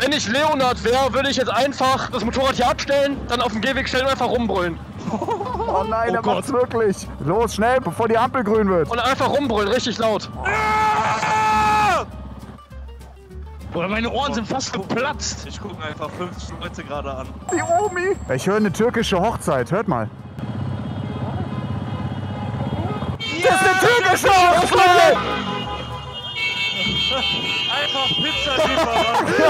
Wenn ich Leonard wäre, würde ich jetzt einfach das Motorrad hier abstellen, dann auf dem Gehweg stellen und einfach rumbrüllen. Oh nein, Oh er Gott. macht's wirklich. Los, schnell, bevor die Ampel grün wird. Und einfach rumbrüllen, richtig laut. Boah, meine Ohren sind fast geplatzt. Ich gucke einfach 50 Leute gerade an. Die Omi. Ich höre eine türkische Hochzeit. Hört mal. Das ist eine türkische Hochzeit! Einfach Pizzalieferant.